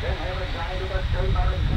Then have a guy who was killed by the